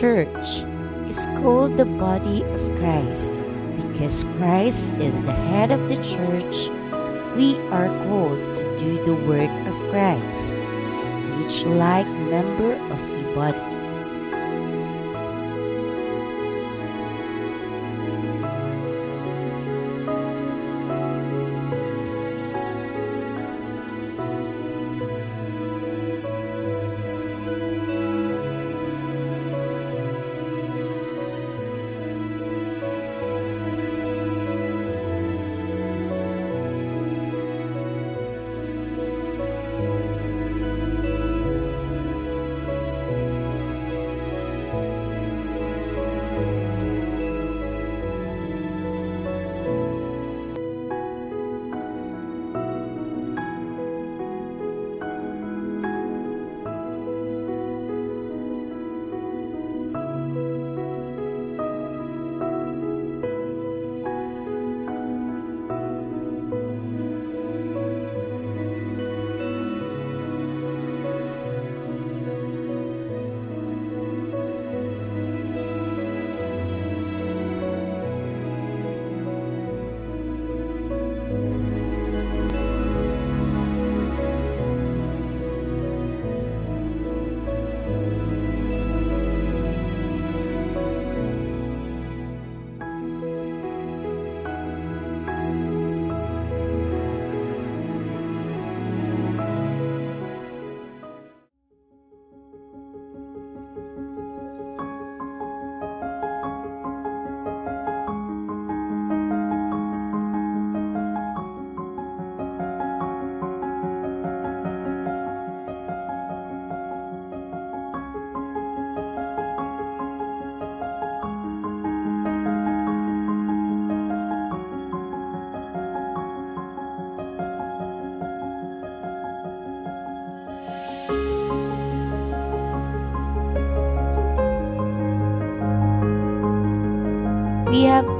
church is called the body of Christ because Christ is the head of the church. We are called to do the work of Christ, each like member of a body.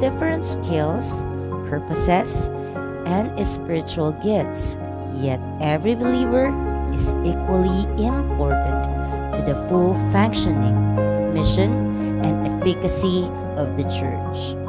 Different skills, purposes, and spiritual gifts, yet every believer is equally important to the full functioning, mission, and efficacy of the church.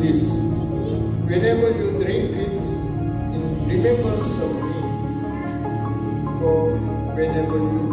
this. Whenever you drink it, in remembrance of me, for whenever you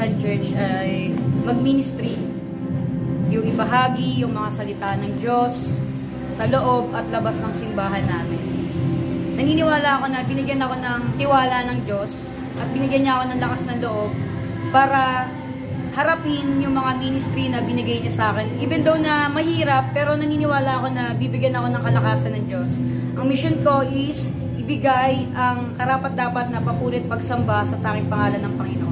Sayhan Church ay mag-ministry. Yung ibahagi yung mga salita ng Diyos sa loob at labas ng simbahan namin. Naniniwala ako na binigyan ako ng tiwala ng Diyos at binigyan niya ako ng lakas ng loob para harapin yung mga ministry na binigay niya sa akin. Even though na mahirap, pero naniniwala ako na bibigyan ako ng kalakasan ng Diyos. Ang mission ko is ibigay ang karapat-dapat na papulit pagsamba sa tanging pangalan ng Panginoon.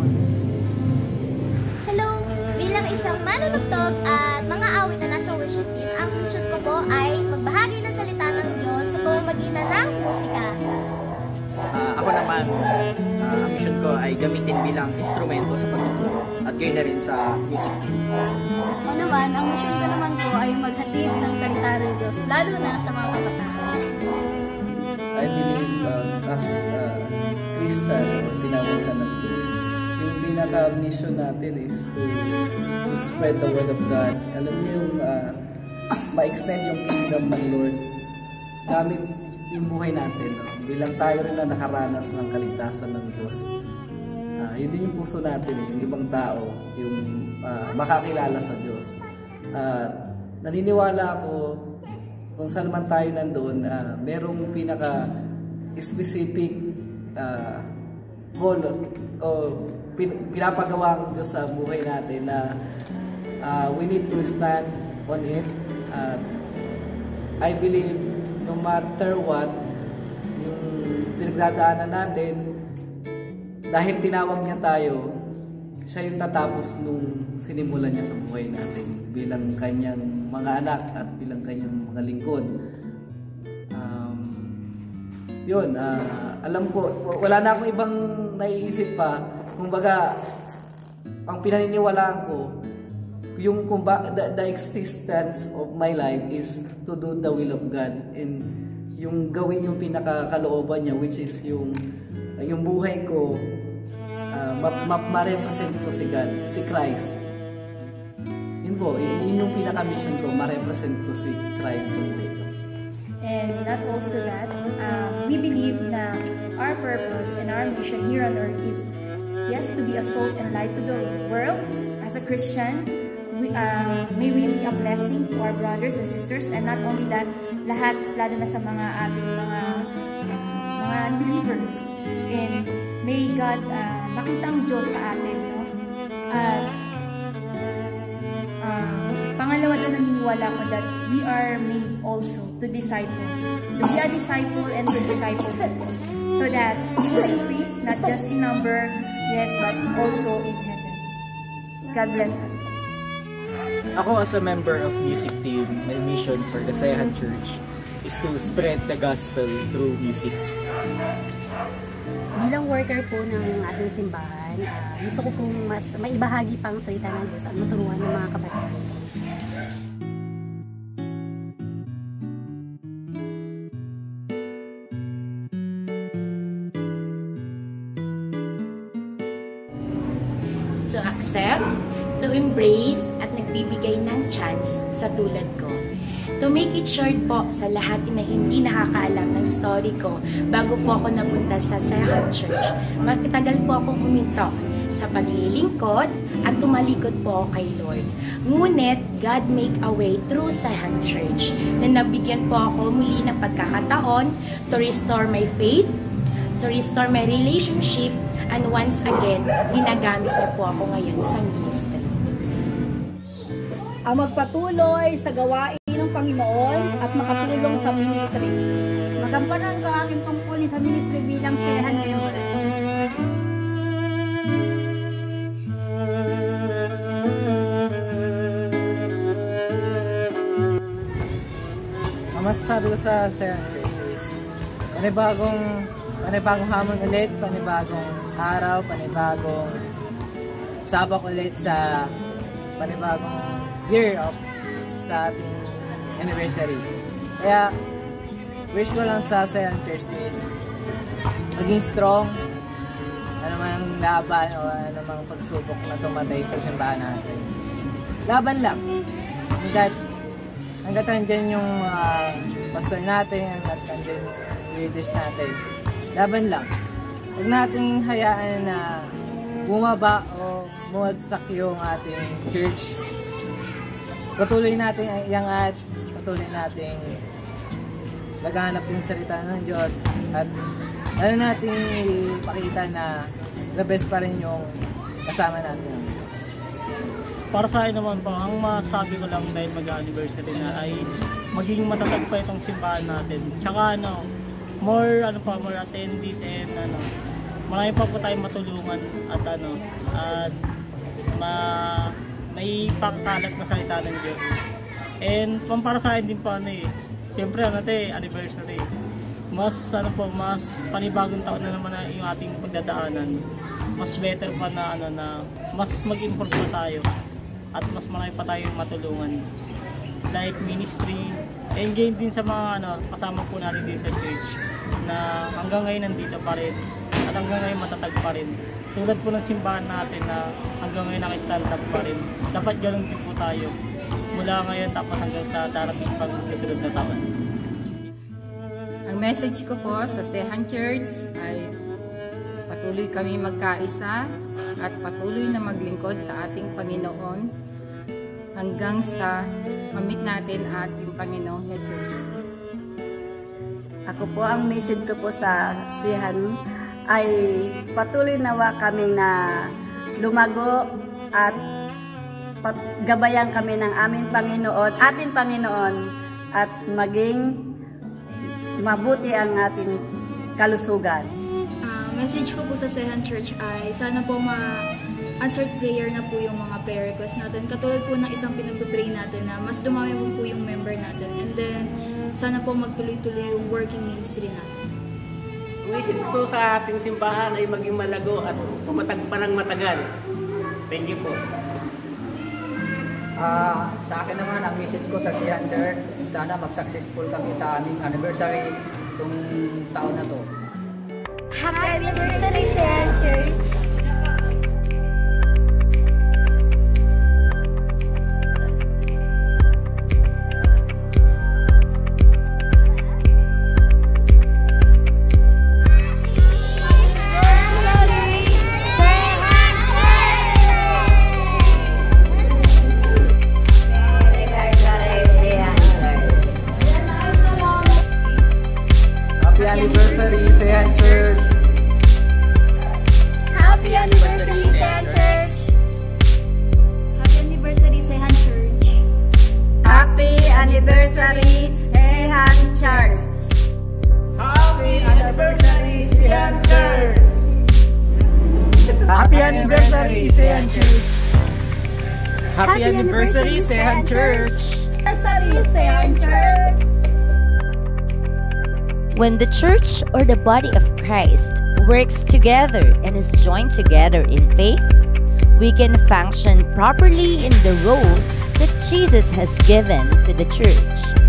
Isang manunugtog at mga awit na nasa worship team, ang mission ko po ay magbahagi ng salita ng Diyos sa pamamagitan ng musika. Ah, ako naman, ah, ang mission ko ay gamitin bilang instrumento sa pagtuturo at gayon na rin sa music team. Ako naman, ang mission ko naman po ay maghatid ng salita ng Diyos, lalo na sa mga kabataan. I believe um, as uh, Christian tinawag ka ng pinaka-mission natin is to, to spread the word of God. Alam niyo yung uh, ma-extend yung kingdom ng Lord gamit yung buhay natin. No? Bilang tayo rin na nakaranas ng kaligtasan ng Diyos. Uh, yun din yung puso natin, eh, yung ibang tao, yung uh, makakilala sa Diyos. Uh, naniniwala ako kung saan man tayo nandun, uh, merong pinaka specific uh, goal o pinapagawa ang Diyos sa buhay natin na uh, we need to stand on it. Uh, I believe no matter what, yung pinagdadaanan natin, dahil tinawag niya tayo, siya yung tatapos nung sinimulan niya sa buhay natin bilang kanyang mga anak at bilang kanyang mga lingkod. Um, yun, uh, alam ko, wala na akong ibang naiisip pa. Kumbaga, ang pinaniniwalaan ko, yung kumba, the, the existence of my life is to do the will of God and yung gawin yung pinakakalooban niya which is yung yung buhay ko uh, ma-represent ma ko si God, si Christ. Yun po, yun yung pinaka-mission ko, ma-represent ko si Christ sa buhay ko. And not also that, um, we believe na our purpose and our mission here on earth is yes, to be a salt and light to the world. As a Christian, we, uh, may we be a blessing to our brothers and sisters and not only that, lahat, lalo na sa mga ating mga uh, mga unbelievers. And may God uh, makita ang Diyos sa atin. No? At uh, pangalawa na naniniwala ko that we are made also to disciple. To be a disciple and to disciple people. So that we will increase not just in number, yes, but also in heaven. God bless us po. Ako as a member of music team, my mission for the Sayahan Church is to spread the gospel through music. Bilang worker po ng ating simbahan, uh, gusto ko pong mas maibahagi pang salita ng Diyos at maturuan ng mga kabataan. To accept, to embrace, at nagbibigay ng chance sa tulad ko. To make it short po sa lahat na hindi nakakaalam ng story ko bago po ako napunta sa Sayahan Church, magtagal po akong huminto sa paglilingkod at tumalikod po kay Lord. Ngunit, God make a way through Sayahan Church na nabigyan po ako muli ng pagkakataon to restore my faith, to restore my relationship, and once again, ginagamit niya po ako ngayon sa ministry. Ang magpatuloy sa gawain ng Panginoon at makatulong sa ministry. Magampanan ko aking tungkulin sa ministry bilang sehan member. Ang masasabi ko sa Sehan Church is panibagong, panibagong hamon ulit, panibagong araw, panibagong sabak ulit sa panibagong year of sa ating anniversary. Kaya, wish ko lang sa Sayan Church is maging strong, man laban o ano mang pagsubok na tumatay sa simbahan natin. Laban lang. Hanggat, hanggat nandyan yung uh, pastor natin, hanggat nandyan yung leaders natin. Laban lang. Huwag nating hayaan na bumaba o bumagsak yung ating church. Patuloy natin iangat, patuloy natin laganap yung salita ng Diyos at ano natin ipakita na the best pa rin yung kasama natin. Para sa akin naman po, ang masabi ko lang dahil mag-anniversary na ay maging matatag pa itong simbahan natin. Tsaka ano, more ano pa, more attendees and ano, marami pa po tayong matulungan at ano, at ma may pagkalat na salita ng Diyos. And pampara sa akin din po ano eh, Siyempre ano te, anniversary. Mas ano po, mas panibagong taon na naman na yung ating pagdadaanan. Mas better pa na ano na mas mag-improve pa tayo at mas marami pa tayong matulungan. Like ministry, and din sa mga ano, kasama po natin din sa church na hanggang ngayon nandito pa rin at hanggang ngayon matatag pa rin. Tulad po ng simbahan natin na hanggang ngayon naka-stand up pa rin. Dapat ganun din po tayo mula ngayon tapos hanggang sa darating pang susunod na taon. Ang message ko po sa Sehan Church ay patuloy kami magkaisa at patuloy na maglingkod sa ating Panginoon hanggang sa mamit natin ating Panginoong Jesus. Ako po ang message ko po sa Sehan ay patuloy nawa kami na lumago at gabayan kami ng aming Panginoon, ating Panginoon, at maging mabuti ang ating kalusugan. Uh, message ko po sa Sehan Church ay sana po ma-answered prayer na po yung mga prayer request natin. Katulad po ng isang pinag-pray natin na mas dumami po, po yung member natin. And then, sana po magtuloy-tuloy yung working ministry natin. Wisis ko sa ating simbahan ay maging malago at tumatag pa ng matagal. Thank you po. Uh, sa akin naman, ang message ko sa Sihan Church, sana mag-successful kami sa aming anniversary itong taon na to. Happy anniversary, Sihan When the church or the body of Christ works together and is joined together in faith, we can function properly in the role that Jesus has given to the church.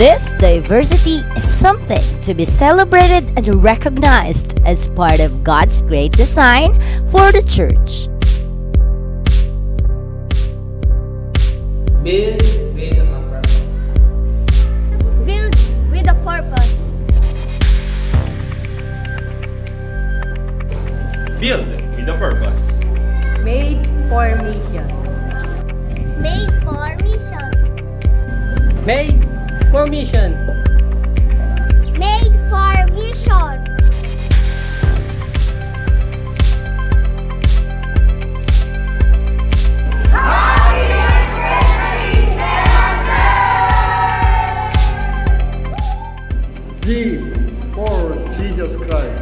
This diversity is something to be celebrated and recognized as part of God's great design for the church. Build with a purpose. Build with a purpose. Build with a purpose. Made for mission. Made for mission. Made for mission, Made formation. G for Jesus Christ.